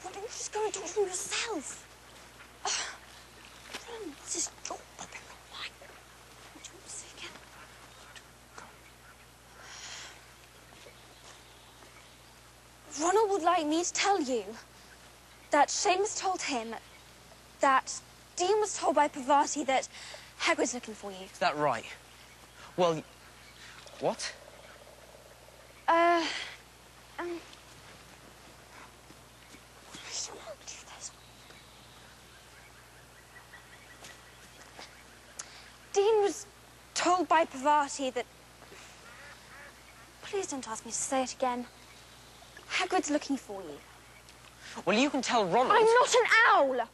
Why don't you just go and talk to him yourself? Ron, this is your problem, not mine. Do you want to say again? Ronald would like me to tell you that Seamus told him that Dean was told by Parvati that Hagrid's looking for you. Is that right? Well, what? Uh, um... I don't know, do this. Dean was told by Parvati that... Please don't ask me to say it again. Hagrid's looking for you. Well, you can tell Ronald. I'm not an owl!